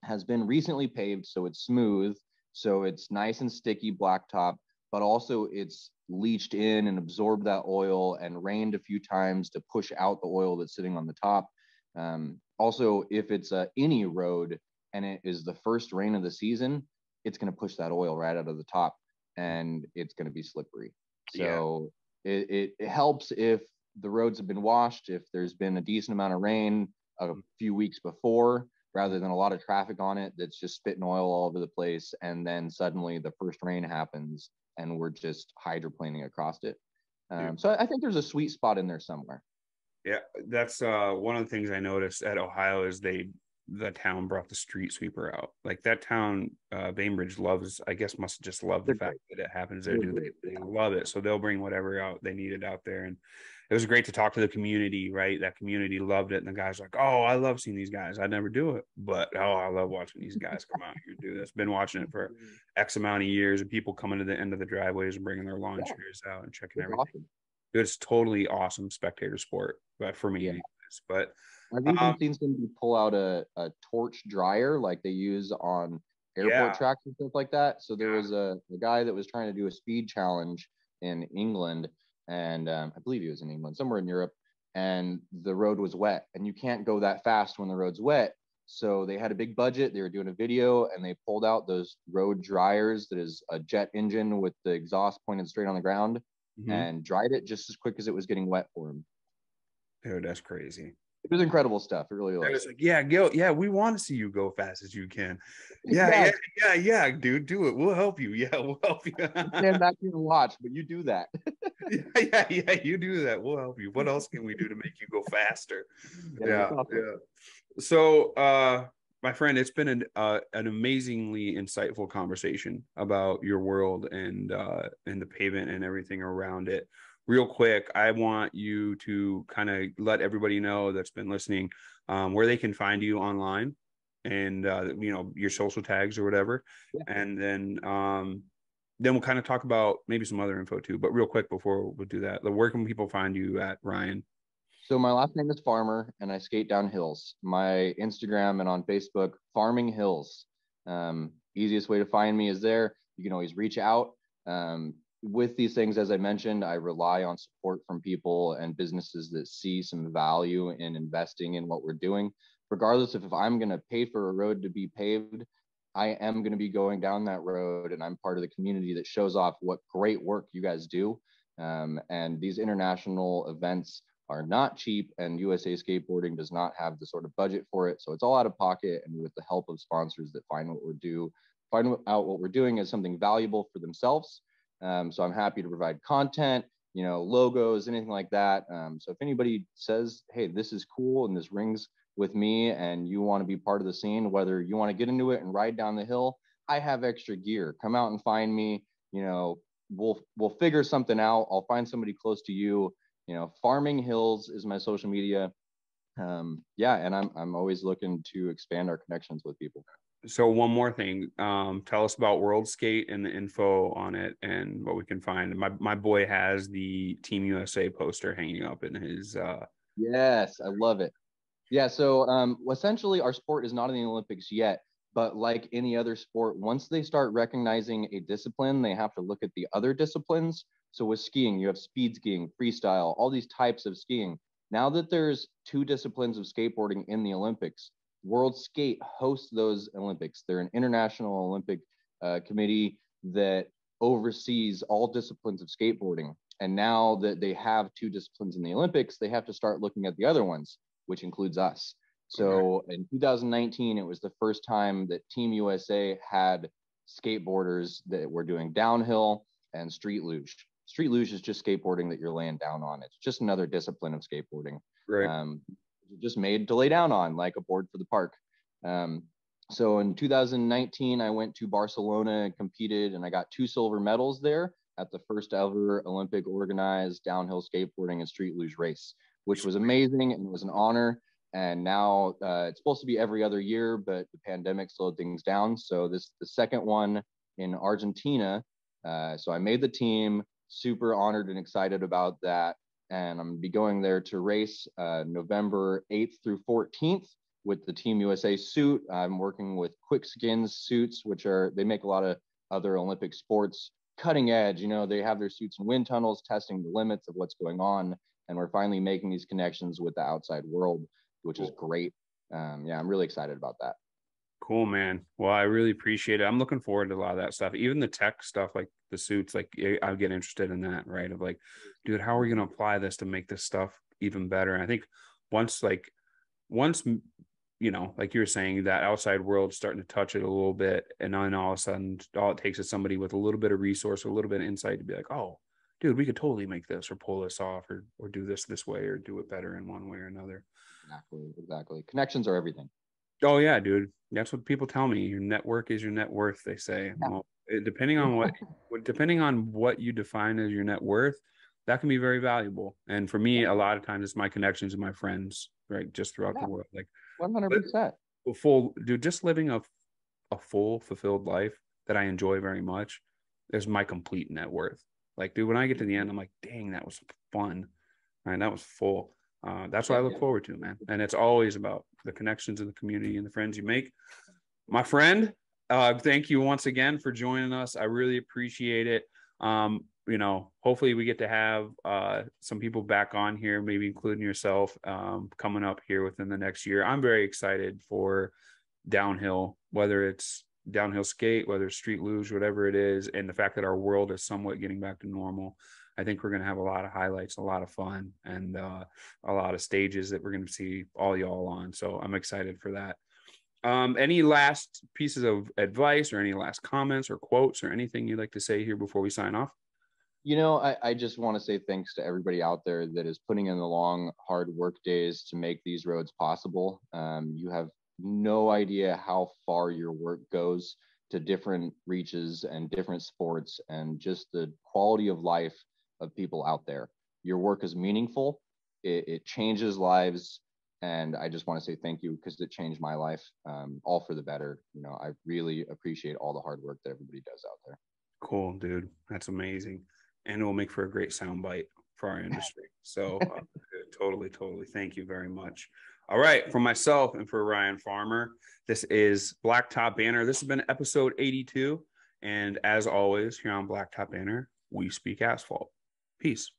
has been recently paved so it's smooth, so it's nice and sticky blacktop, but also it's leached in and absorbed that oil and rained a few times to push out the oil that's sitting on the top. Um, also, if it's any road and it is the first rain of the season, it's going to push that oil right out of the top and it's going to be slippery. So yeah. it, it, it helps if the roads have been washed, if there's been a decent amount of rain a mm-hmm. few weeks before, rather than a lot of traffic on it that's just spitting oil all over the place. And then suddenly the first rain happens and we're just hydroplaning across it. Um, so I think there's a sweet spot in there somewhere. Yeah, that's uh, one of the things I noticed at Ohio is they the town brought the street sweeper out. Like that town, uh, Bainbridge loves, I guess, must just love the fact that it happens there. They, they love it. So they'll bring whatever out they needed out there. And it was great to talk to the community, right? That community loved it. And the guys like, oh, I love seeing these guys. I never do it, but oh, I love watching these guys come out here and do this. Been watching it for [LAUGHS] X amount of years and people coming to the end of the driveways and bringing their lawn yeah. chairs out and checking everything. Awesome. It's totally awesome spectator sport, but for me, yeah. anyways. But I've even um, seen somebody pull out a, a torch dryer like they use on airport yeah. tracks and stuff like that. So there was a, a, guy that was trying to do a speed challenge in England, and um, I believe he was in England, somewhere in Europe, and the road was wet, and you can't go that fast when the road's wet. So they had a big budget. They were doing a video, and they pulled out those road dryers that is a jet engine with the exhaust pointed straight on the ground, mm-hmm. and dried it just as quick as it was getting wet for him. Dude, that's crazy. It was incredible stuff. It really I was. like, yeah, go, yeah, we want to see you go fast as you can. Yeah, yeah, yeah, yeah, dude, do it. We'll help you. Yeah, [LAUGHS] we'll help you. Stand back here and watch, but you do that. [LAUGHS] yeah, yeah, yeah, you do that. We'll help you. What else can we do to make you go faster? Yeah, Yeah, yeah. So, uh, my friend, it's been an uh, an amazingly insightful conversation about your world and uh, and the pavement and everything around it. Real quick, I want you to kind of let everybody know that's been listening um, where they can find you online and uh, you know your social tags or whatever, Yeah. and then um, then we'll kind of talk about maybe some other info too. But real quick before we do that, the where can people find you at Ryan? So my last name is Farmer, and I skate down hills. My Instagram and on Facebook, Farming Hills. Um, easiest way to find me is there. You can always reach out. Um, with these things, as I mentioned, I rely on support from people and businesses that see some value in investing in what we're doing. Regardless of if I'm going to pay for a road to be paved, I am going to be going down that road, and I'm part of the community that shows off what great work you guys do. Um, and these international events are not cheap and USA skateboarding does not have the sort of budget for it. So it's all out of pocket. And with the help of sponsors that find what we're do, find out what we're doing as something valuable for themselves. Um, so I'm happy to provide content, you know, logos, anything like that. Um, so if anybody says, hey, this is cool and this rings with me and you want to be part of the scene, whether you want to get into it and ride down the hill, I have extra gear. Come out and find me. You know, we'll we'll figure something out. I'll find somebody close to you you know farming hills is my social media um yeah and i'm i'm always looking to expand our connections with people so one more thing um tell us about world skate and the info on it and what we can find. My my boy has the team usa poster hanging up in his uh yes i love it. Yeah so um essentially our sport is not in the olympics yet but like any other sport once they start recognizing a discipline they have to look at the other disciplines. So with skiing you have speed skiing freestyle all these types of skiing. Now that there's two disciplines of skateboarding in the olympics world skate hosts those olympics. They're an international olympic uh, committee that oversees all disciplines of skateboarding. And now that they have two disciplines in the olympics they have to start looking at the other ones which includes us. So in 2019 it was the first time that team usa had skateboarders that were doing downhill and street luge. Street luge is just skateboarding that you're laying down on. It's just another discipline of skateboarding. Right. Um, just made to lay down on like a board for the park. Um, so in 2019, I went to Barcelona and competed, and I got two silver medals there at the first ever Olympic organized downhill skateboarding and street luge race, which was amazing and was an honor. And now uh, it's supposed to be every other year, but the pandemic slowed things down. So this the second one in Argentina. Uh, so I made the team. Super honored and excited about that and I'm gonna be going there to race uh, November 8th through 14th with the Team USA suit. I'm working with Quick Skins suits, which are they make a lot of other Olympic sports cutting edge. You know, they have their suits in wind tunnels, testing the limits of what's going on, and we're finally making these connections with the outside world, which is great. Um, yeah, I'm really excited about that. Cool, man. Well, I really appreciate it. I'm looking forward to a lot of that stuff. Even the tech stuff, like the suits, like I get interested in that, right? Of like, dude, how are we going to apply this to make this stuff even better? And I think once, like, once, you know, like you were saying, that outside world starting to touch it a little bit, and then all of a sudden, all it takes is somebody with a little bit of resource, a little bit of insight to be like, oh, dude, we could totally make this, or pull this off, or or do this this way, or do it better in one way or another. Exactly, exactly. Connections are everything. Oh yeah, dude. That's what people tell me. Your network is your net worth. They say. Yeah. Well, it, depending on what, [LAUGHS] what- depending on what you define as your net worth, that can be very valuable. And for me, a lot of times it's my connections and my friends, right, just throughout Yeah. the world. Like 100%. full, dude, just living a a full, fulfilled life that I enjoy very much is my complete net worth. Like, dude, when I get to the end, I'm like, dang, that was fun. Right, that was full. Uh, that's what I look forward to, man. And it's always about the connections in the community and the friends you make. My friend, uh, thank you once again for joining us. I really appreciate it. Um, you know, hopefully we get to have uh, some people back on here, maybe including yourself, um, coming up here within the next year. I'm very excited for downhill, whether it's downhill skate, whether it's street luge, whatever it is, and the fact that our world is somewhat getting back to normal. I think we're going to have a lot of highlights, a lot of fun, and uh, a lot of stages that we're going to see all y'all on. So I'm excited for that. Um, any last pieces of advice or any last comments or quotes or anything you'd like to say here before we sign off? You know, I, I just want to say thanks to everybody out there that is putting in the long, hard work days to make these roads possible. Um, you have no idea how far your work goes to different reaches and different sports and just the quality of life of people out there. Your work is meaningful, it, it changes lives. And I just want to say thank you because it changed my life, um, all for the better. You know, I really appreciate all the hard work that everybody does out there. Cool, dude. That's amazing. And it will make for a great soundbite for our industry. [LAUGHS] So, uh, totally, totally. Thank you very much. All right, for myself and for Ryan Farmer, this is Blacktop Banter. This has been episode 82. And as always, here on Blacktop Banter, we speak asphalt. Peace.